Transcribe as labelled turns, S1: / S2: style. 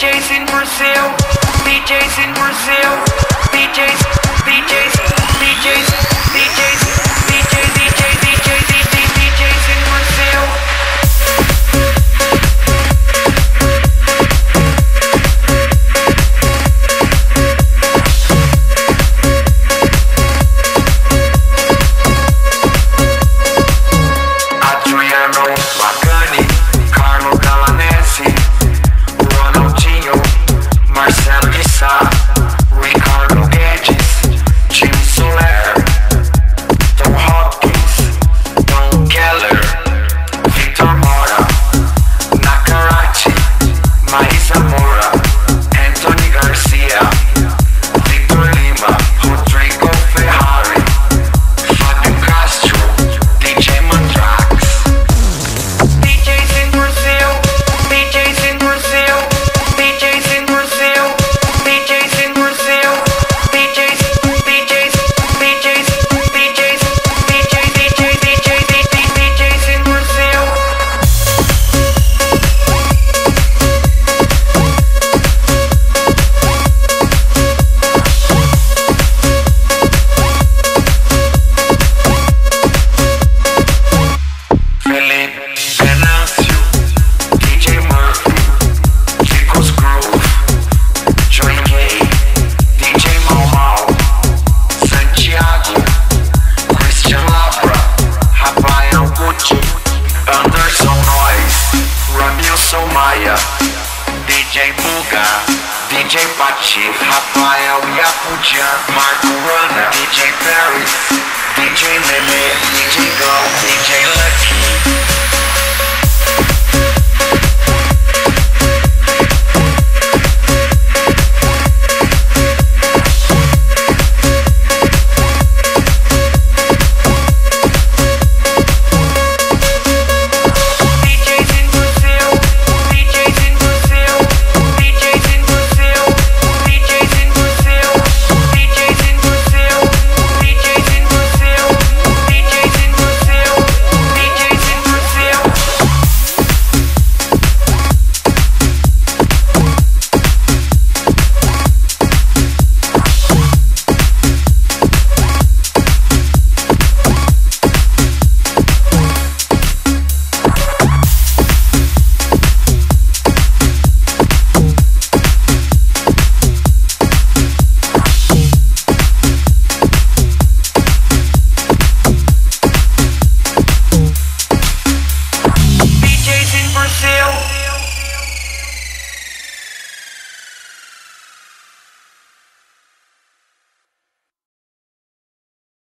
S1: DJs in Brazil, DJs in Brazil, DJs, DJs, DJs, DJs, DJs, DJs, DJs, DJs, DJs in Brazil. Adriano, side. Somaya, DJ Buga, DJ Pachi, Rafael Yakujan, Marco Rana, DJ Perry, DJ